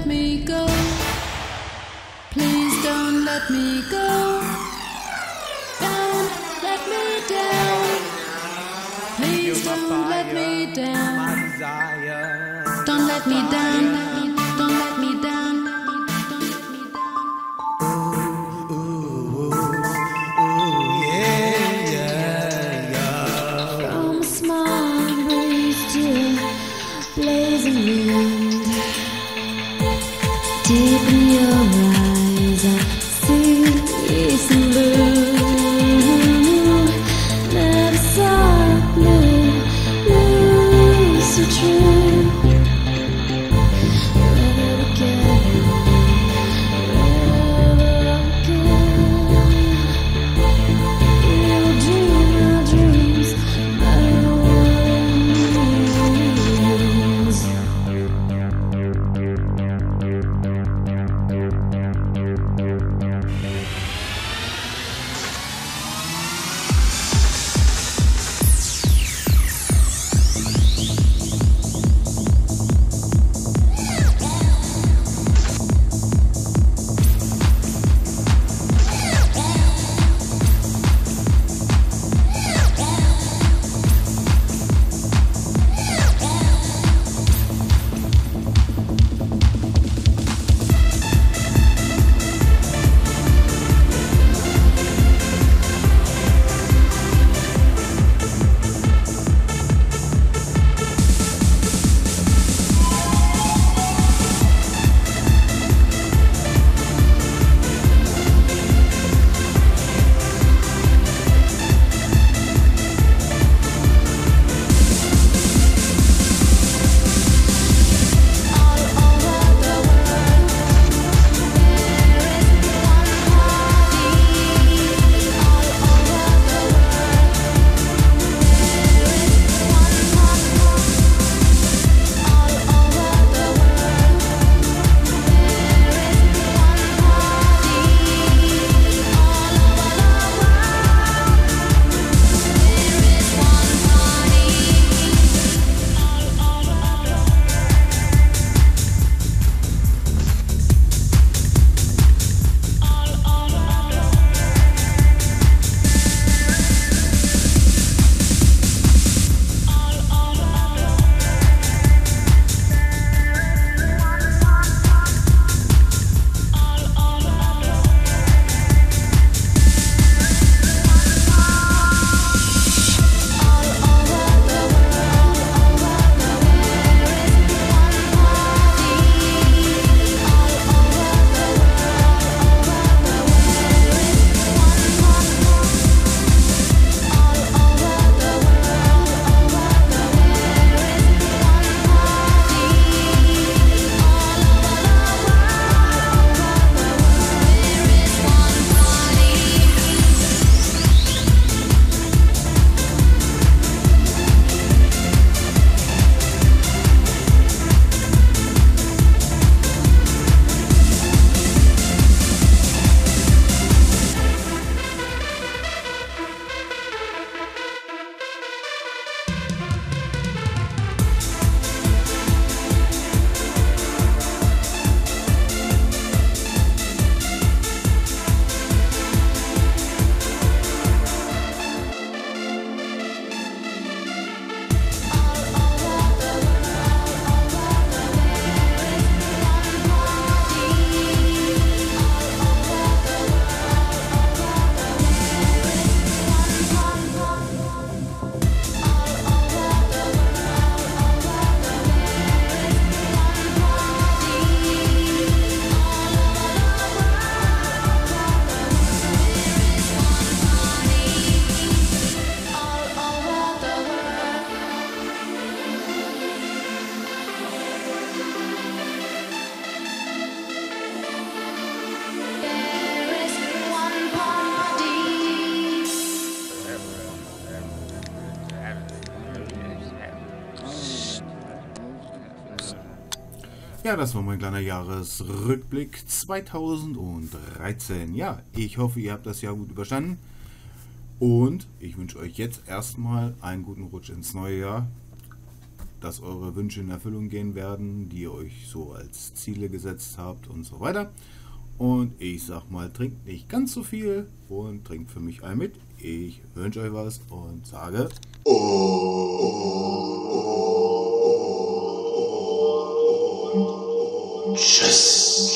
let me go. Please don't let me go. Don't let me down. Please don't let me down. Don't let me down. Don't let me down. deep Ja, das war mein kleiner Jahresrückblick 2013. Ja, ich hoffe, ihr habt das Jahr gut überstanden. Und ich wünsche euch jetzt erstmal einen guten Rutsch ins neue Jahr. Dass eure Wünsche in Erfüllung gehen werden, die ihr euch so als Ziele gesetzt habt und so weiter. Und ich sag mal, trinkt nicht ganz so viel und trinkt für mich ein mit. Ich wünsche euch was und sage. Oh. Tschüss.